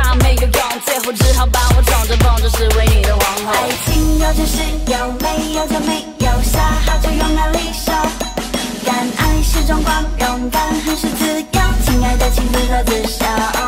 怕没有用，最后只好把我宠着放着是为你的王后。爱情有就是有没有就没有，傻好就勇敢离手。敢爱是种光荣，敢恨是自由。亲爱的，请自作自受。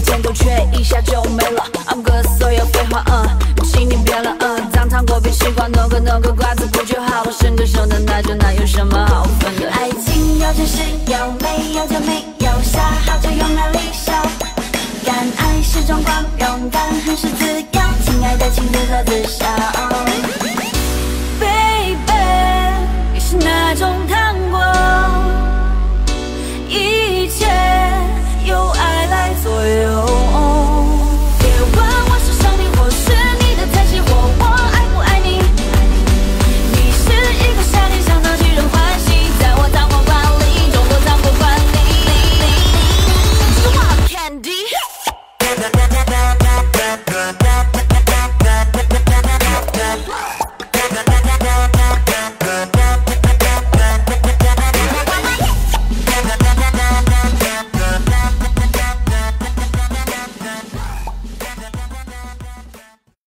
吃在嘴里甜头却一下就没了。I'm good，所有废话，嗯，请你别了，嗯，当糖果比西瓜弄个弄个瓜子不就好？我伸个手能拿就那有什么好分的？爱情有就是有没有就没有，傻好就勇敢离手。敢爱是种光荣，敢恨是自由。亲爱的，请自作自受。